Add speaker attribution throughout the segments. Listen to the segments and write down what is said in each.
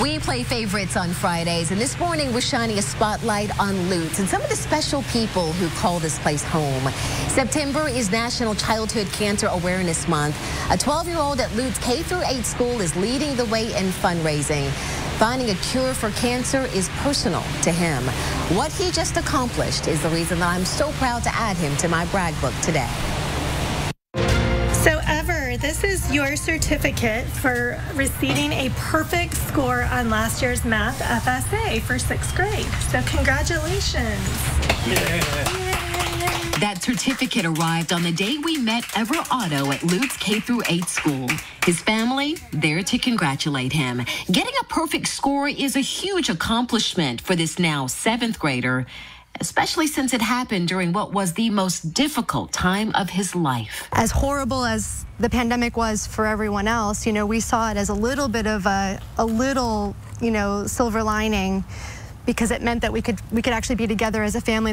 Speaker 1: We play favorites on Fridays, and this morning we're shining a spotlight on Lutz and some of the special people who call this place home. September is National Childhood Cancer Awareness Month. A 12-year-old at Lutz K through 8 school is leading the way in fundraising. Finding a cure for cancer is personal to him. What he just accomplished is the reason that I'm so proud to add him to my brag book today.
Speaker 2: This is your certificate for receiving a perfect score on last year's math FSA for sixth grade. So, congratulations.
Speaker 3: That certificate arrived on the day we met Ever Otto at Lutz K through 8 school. His family there to congratulate him. Getting a perfect score is a huge accomplishment for this now seventh grader especially since it happened during what was the most difficult time of his life.
Speaker 4: As horrible as the pandemic was for everyone else, you know, we saw it as a little bit of a, a little, you know, silver lining because it meant that we could we could actually be together as a family.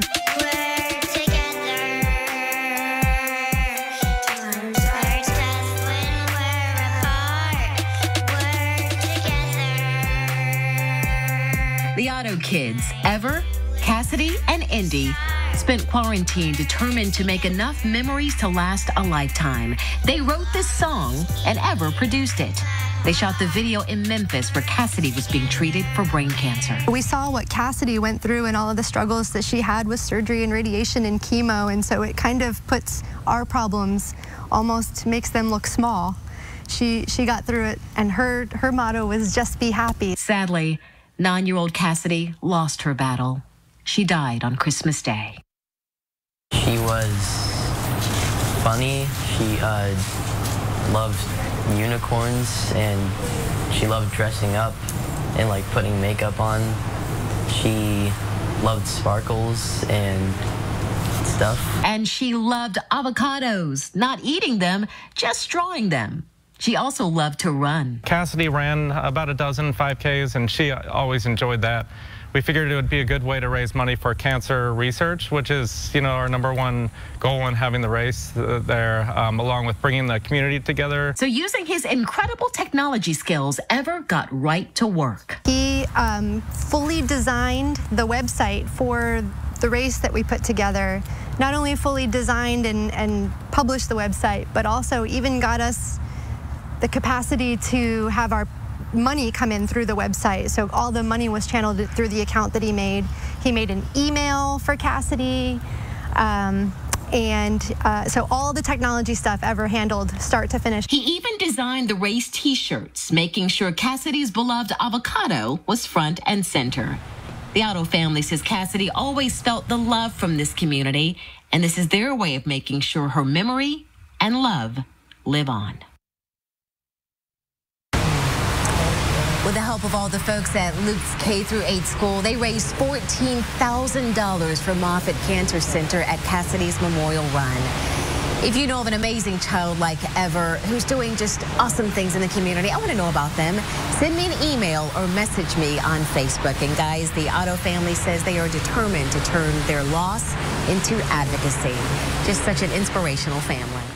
Speaker 3: The Otto Kids, Ever, Cassidy and Indy spent quarantine determined to make enough memories to last a lifetime. They wrote this song and Ever produced it. They shot the video in Memphis where Cassidy was being treated for brain cancer.
Speaker 4: We saw what Cassidy went through and all of the struggles that she had with surgery and radiation and chemo, and so it kind of puts our problems, almost makes them look small. She, she got through it, and her, her motto was just be happy.
Speaker 3: Sadly, nine-year-old Cassidy lost her battle. She died on Christmas Day.
Speaker 5: She was funny. She uh, loved unicorns and she loved dressing up and like putting makeup on. She loved sparkles and stuff.
Speaker 3: And she loved avocados, not eating them, just drawing them. She also loved to run.
Speaker 6: Cassidy ran about a dozen 5Ks and she always enjoyed that we figured it would be a good way to raise money for cancer research, which is, you know, our number one goal in having the race there, um, along with bringing the community together.
Speaker 3: So using his incredible technology skills, Ever got right to work.
Speaker 4: He um, fully designed the website for the race that we put together. Not only fully designed and, and published the website, but also even got us the capacity to have our money come in through the website. So all the money was channeled through the account that he made. He made an email for Cassidy. Um, and uh, so all the technology stuff Ever handled start to finish.
Speaker 3: He even designed the race t-shirts, making sure Cassidy's beloved avocado was front and center. The Otto family says Cassidy always felt the love from this community, and this is their way of making sure her memory and love live on.
Speaker 1: With the help of all the folks at Lutz K through 8 school, they raised $14,000 for Moffitt Cancer Center at Cassidy's Memorial Run. If you know of an amazing child like Ever who's doing just awesome things in the community, I want to know about them. Send me an email or message me on Facebook. And guys, the Otto family says they are determined to turn their loss into advocacy. Just such an inspirational family.